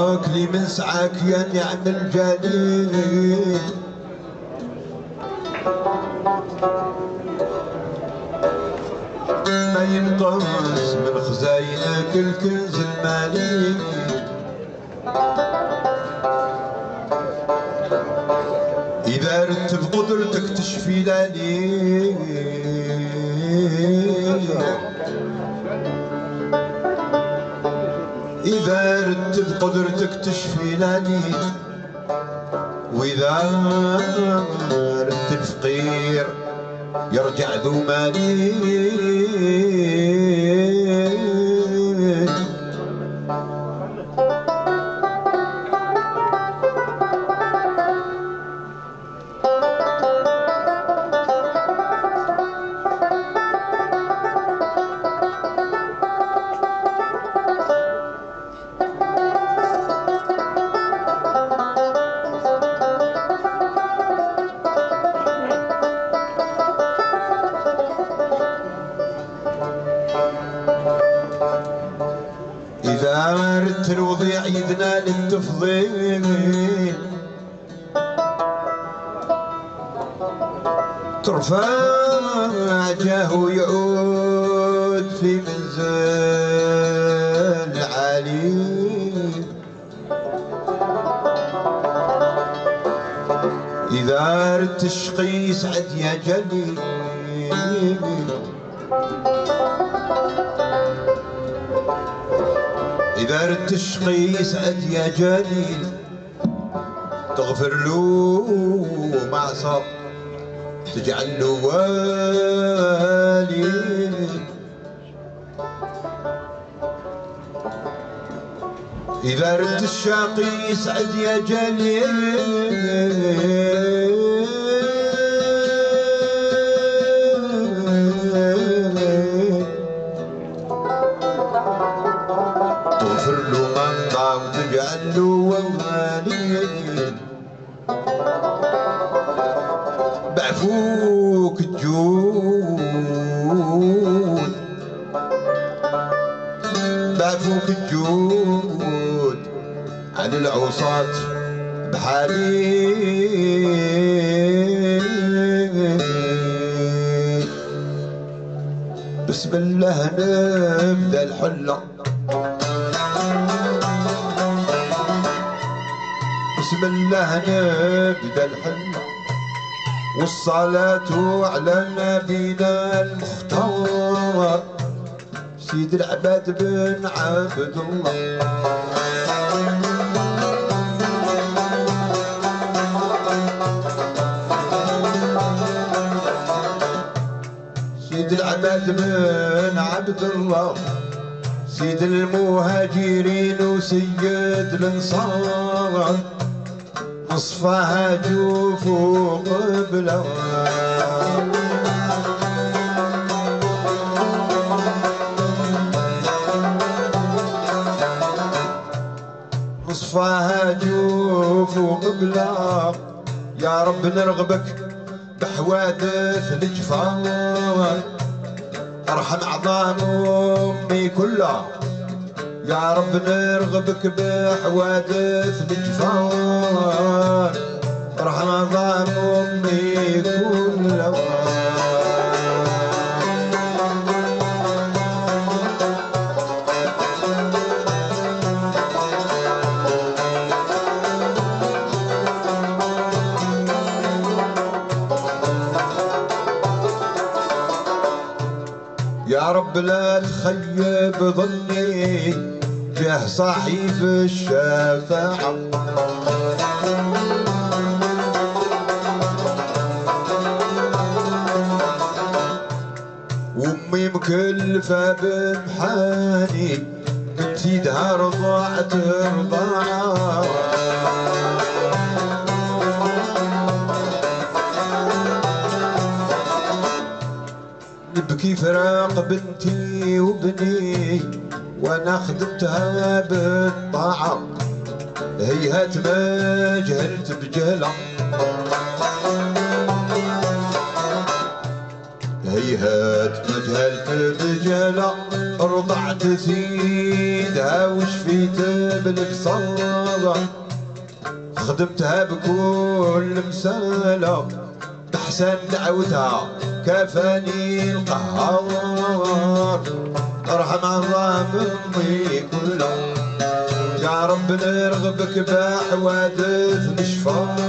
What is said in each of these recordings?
رضاك لي من سعاك يا نعم الجليل. ما ينقص من خزاينك الكنز المالي إذا ردت بقدرتك تشفي لالي إذا ردت بقدرتك تشفي لالي وإذا ردت الفقير يرجع ذو مالي ردت الوضيع يدنا للتفضيل. ترفع جاه يعود في منزل عالي. إذا ردت الشقي يسعد يا جليل. ردت الشقي يسعد يا جليل. تغفر له ما صاب تجعل له والي. إذا ردت الشاقي يسعد يا جليل. بعفوك الجود عن العصاة بحالي بسم الله نبدأ الحلة. بسم الله نبدأ الحلة. والصلاة على نبينا المختار. سيد العباد بن عبد الله. سيد العباد بن عبد الله. سيد المهاجرين وسيد الأنصار. مصفاها جوف وقبله. وقبله يا رب نرغبك بحوادث الجفار أرحم عظام امي كلها. يا رب نرغبك بحوادث الجفار أرحم عظام امي كلها. رب لا تخيب ظني جاه صاحب الشفاعة. وأمي مكلفة بمحاني بنت يدها رضعت رضاعة نبكي فراق بنتي وبني وأنا خدمتها بالطاعة هيهات ما جهلت بجهلة. هيهات ما جهلت بجهلة. رضعت ثيدها وشفيت بالبصرة خدمتها بكل مسألة بحسن دعوتها. كفاني القهار. أرحم الله مني كله يا رب نرغبك بحوادث الشفار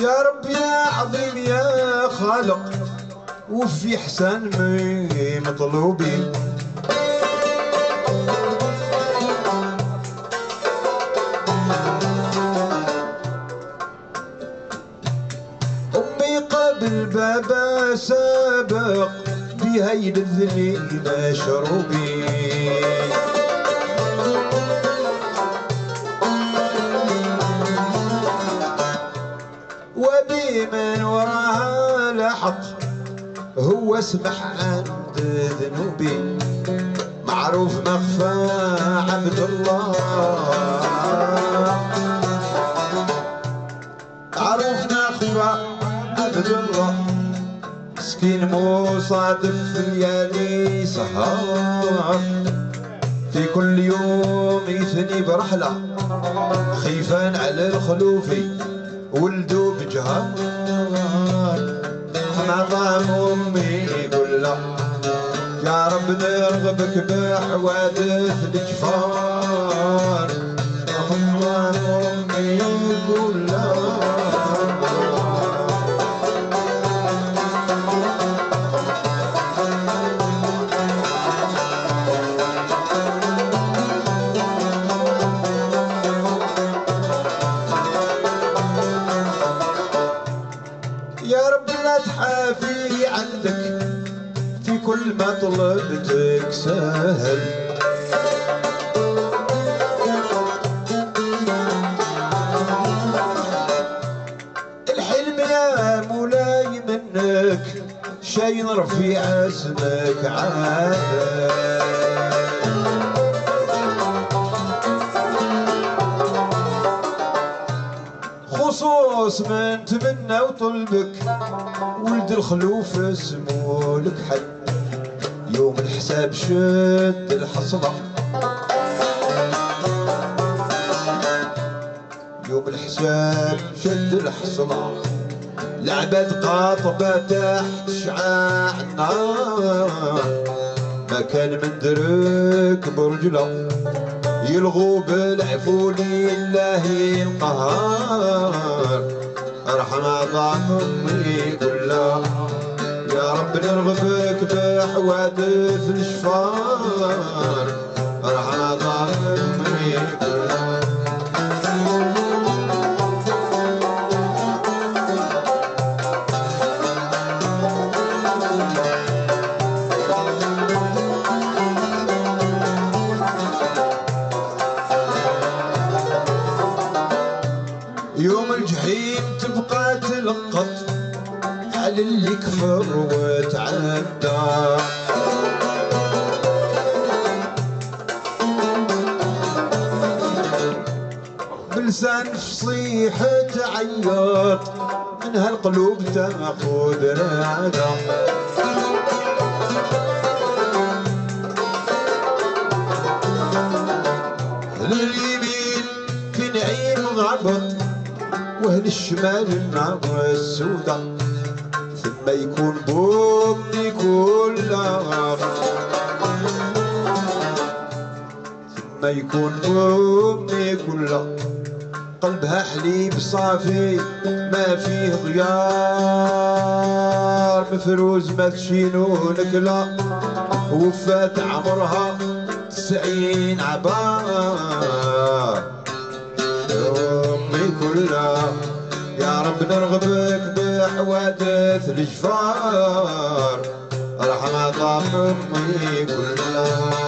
يا رب يا عظيم يا خالق وفي حسن مطلوبي أمي قبل بابا سابق بها يلذني مشروبي. من وراها لحق هو اسمح عند ذنوبي. معروف مخفى عبد الله. معروف مخفى عبد الله. مسكين مو صادف ليالي سهر في كل يوم يثني برحلة خيفان على الخلوفي ولدو بجهار عظام أمي كلها يا رب نرغبك بحوادث الجفار عظام أمي كلها يا عندك في كل ما طلبتك سهل الحلم يا مولاي منك شي رفيع اسمك عادل خصوص من تمنى وطلبك ولد الخلوف اسمه لك حي. يوم الحساب شد الحصلة يوم الحساب شد الحصلة العباد قاطبة تحت شعاع النار ما كان من درك برجلة. يلغوا بالعفو لله القهار. ارحم عظام أمي كلها يا رب نرغبك بحوادث الشفار. ارحم عظام أمي على اللي كفر وتعدى. بلسان فصيح تعيط من هالقلوب تأخذ رعدة لليمين في نعيم غبط واهل الشمال النار السوداء ثم يكون بومي كلها. ثم يكون بومي كلها. قلبها حليب صافي ما فيه غيار. مفروز ما تشينو نكلا وفات عمرها تسعين عبار أمي كلها يا رب نرغبك بحوادث الجفار. ارحم عظام أمي كلها.